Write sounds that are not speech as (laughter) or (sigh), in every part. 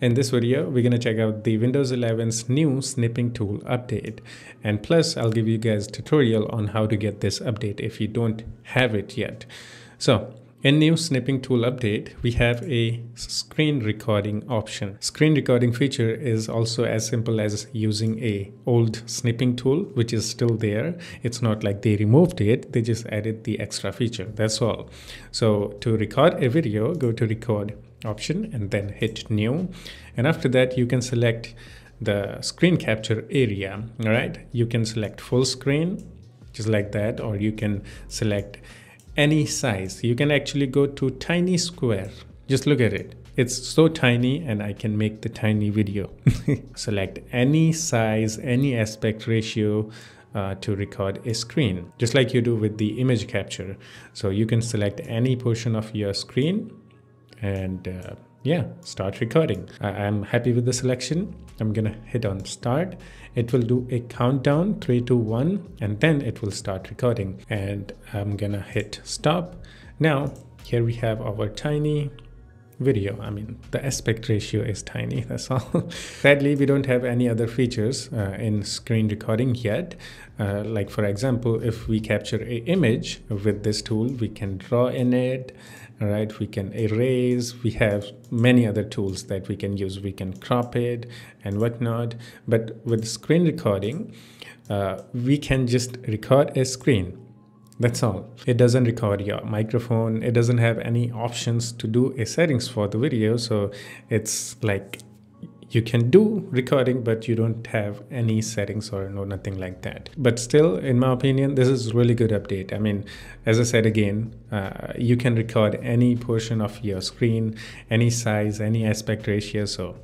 In this video, we're going to check out the Windows 11's new snipping tool update. And plus, I'll give you guys tutorial on how to get this update if you don't have it yet. So in new snipping tool update, we have a screen recording option. Screen recording feature is also as simple as using a old snipping tool, which is still there. It's not like they removed it, they just added the extra feature. That's all. So to record a video, go to record option and then hit new. And after that you can select the screen capture area all right? You can select full screen just like that or you can select any size. You can actually go to tiny square. Just look at it. It's so tiny and I can make the tiny video. (laughs) Select any size any aspect ratio uh, to record a screen just like you do with the image capture. So you can select any portion of your screen and uh, yeah start recording. I- i'm happy with the selection. I'm gonna hit on start. It will do a countdown 3 2 1 and then it will start recording. And i'm gonna hit stop. Now here we have our tiny video. I mean the aspect ratio is tiny (laughs) that's all. Sadly we don't have any other features uh, in screen recording yet. Uh, like for example if we capture a image with this tool we can draw in it right? We can erase we have many other tools that we can use. We can crop it and whatnot. But with screen recording uh, we can just record a screen. That's all. It doesn't record your microphone. It doesn't have any options to do a settings for the video. So it's like you can do recording but you don't have any settings or no nothing like that. But still in my opinion this is really good update. I mean as i said again uh, you can record any portion of your screen any size any aspect ratio so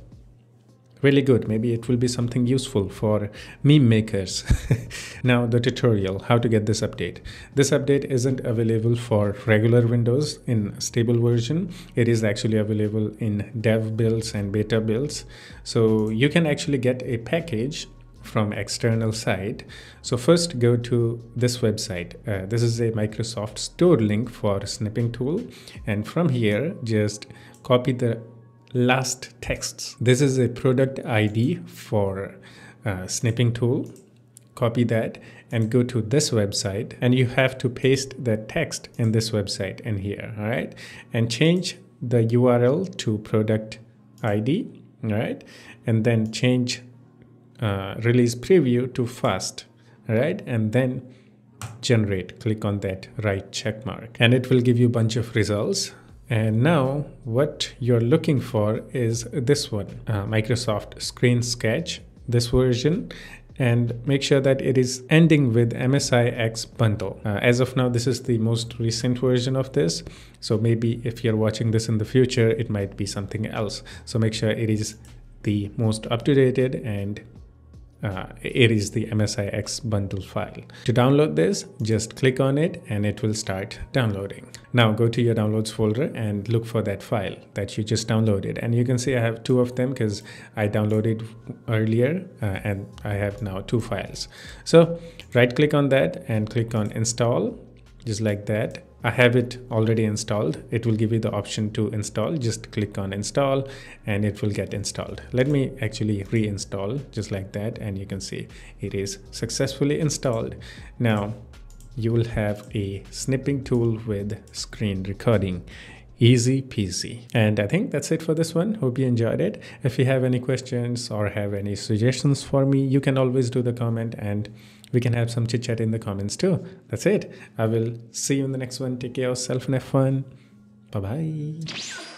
really good. Maybe it will be something useful for meme makers. (laughs) Now the tutorial how to get this update. This update isn't available for regular windows in stable version. It is actually available in dev builds and beta builds. So you can actually get a package from external site so first go to this website. Uh, this is a microsoft store link for snipping tool. And from here just copy the last texts. This is a product ID for uh, snipping tool. Copy that and go to this website and you have to paste the text in this website in here, all right? And change the URL to product ID, all right? And then change uh, release preview to fast, all right? And then generate, click on that right check mark and it will give you a bunch of results and now what you're looking for is this one, uh, Microsoft Screen Sketch, this version and make sure that it is ending with MSIX bundle. Uh, as of now, this is the most recent version of this. So maybe if you're watching this in the future, it might be something else. So make sure it is the most up to date and uh, it is the MSIX bundle file. To download this, just click on it and it will start downloading. Now go to your downloads folder and look for that file that you just downloaded. And you can see I have two of them because I downloaded earlier uh, and I have now two files. So right click on that and click on install just like that I have it already installed. It will give you the option to install. Just click on install and it will get installed. Let me actually reinstall just like that and you can see it is successfully installed. Now you will have a snipping tool with screen recording easy peasy and i think that's it for this one hope you enjoyed it if you have any questions or have any suggestions for me you can always do the comment and we can have some chit chat in the comments too. That's it. I will see you in the next one. Take care of yourself and have fun. Bye bye.